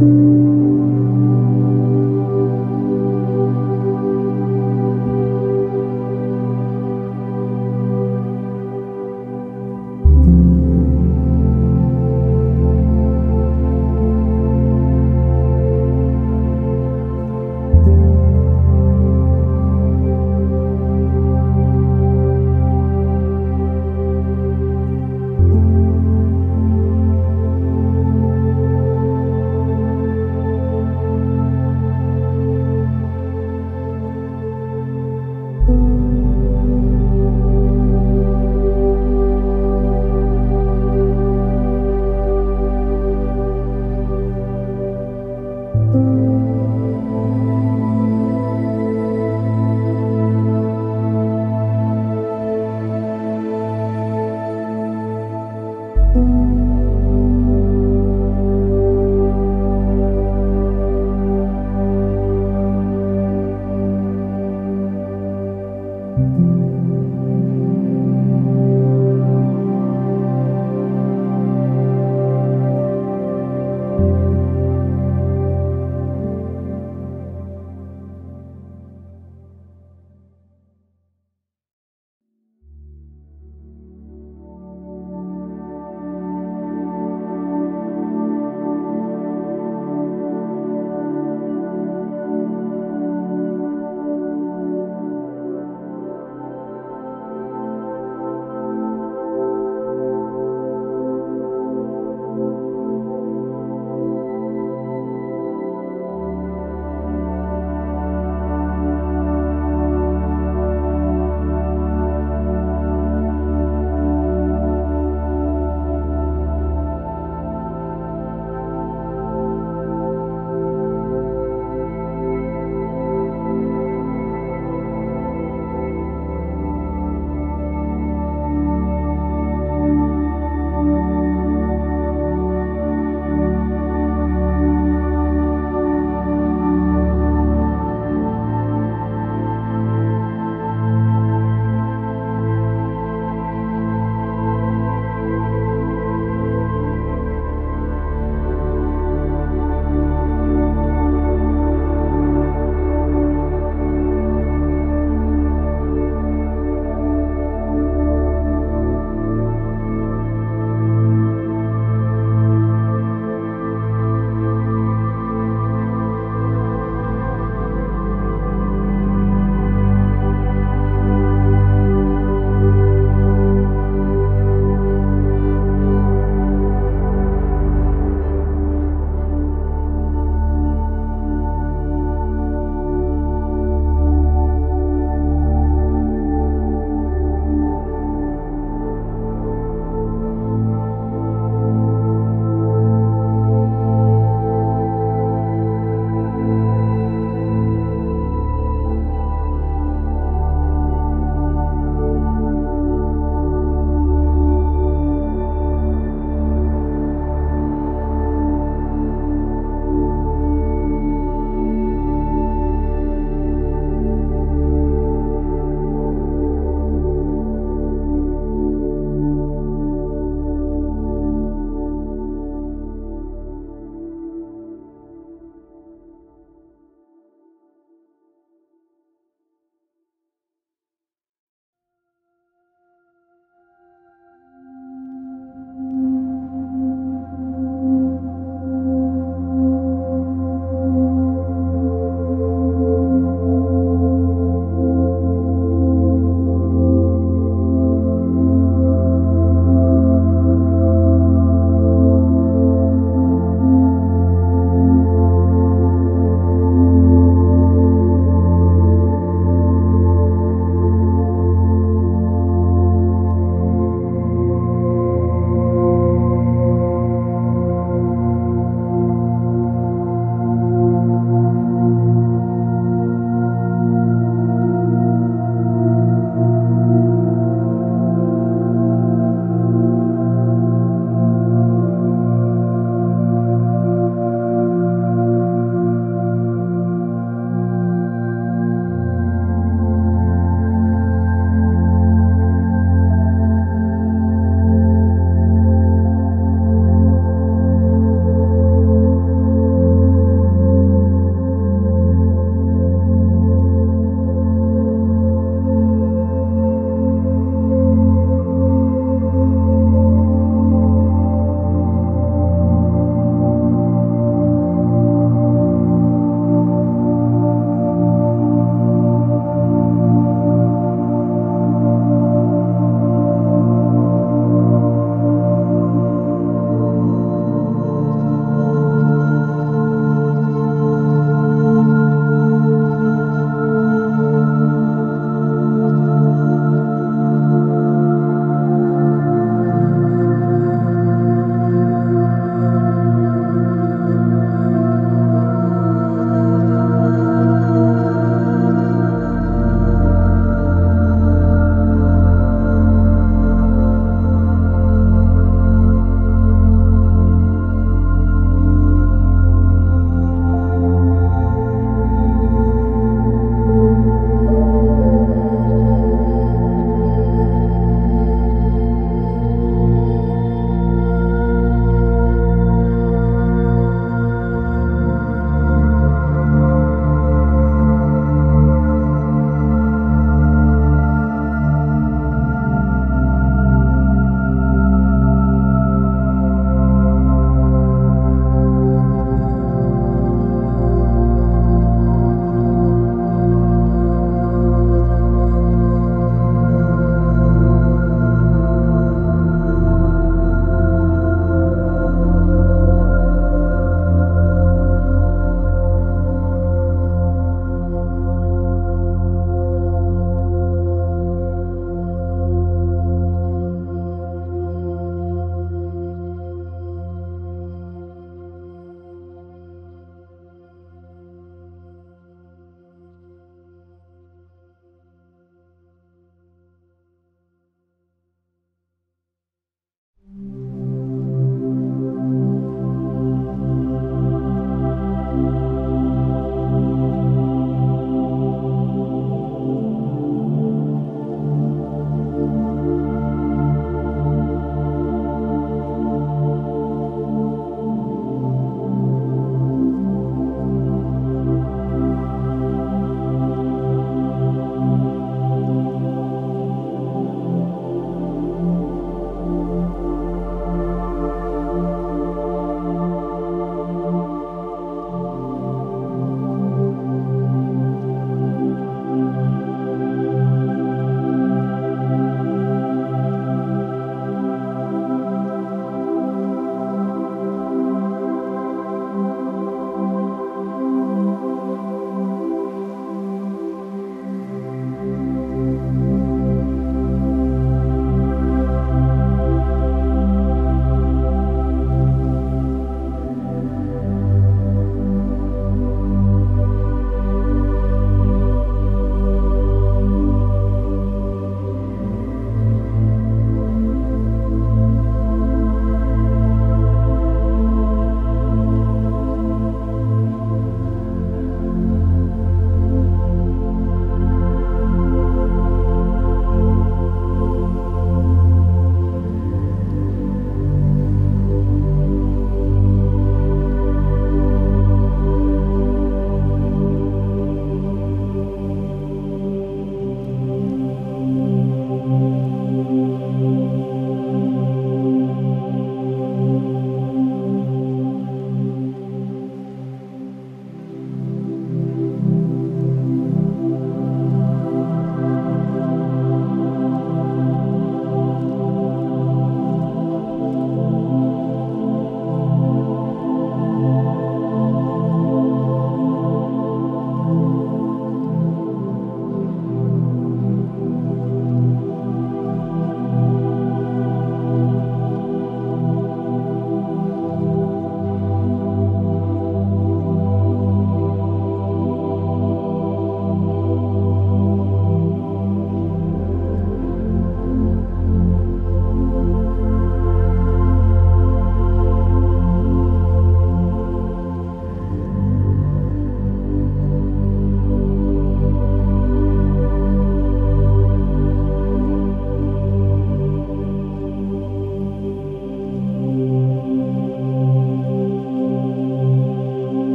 Música